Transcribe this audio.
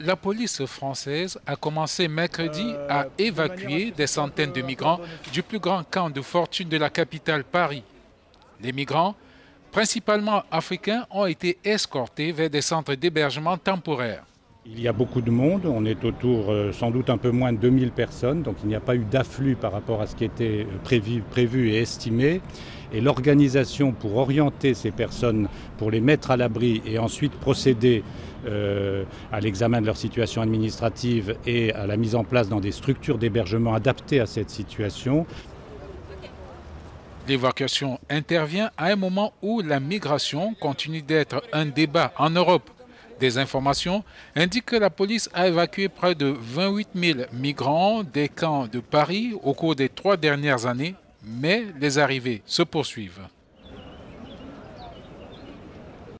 La police française a commencé mercredi à évacuer des centaines de migrants du plus grand camp de fortune de la capitale Paris. Les migrants, principalement africains, ont été escortés vers des centres d'hébergement temporaires. Il y a beaucoup de monde, on est autour euh, sans doute un peu moins de 2000 personnes, donc il n'y a pas eu d'afflux par rapport à ce qui était prévu, prévu et estimé. Et l'organisation pour orienter ces personnes, pour les mettre à l'abri et ensuite procéder euh, à l'examen de leur situation administrative et à la mise en place dans des structures d'hébergement adaptées à cette situation. L'évacuation intervient à un moment où la migration continue d'être un débat en Europe. Des informations indiquent que la police a évacué près de 28 000 migrants des camps de Paris au cours des trois dernières années, mais les arrivées se poursuivent.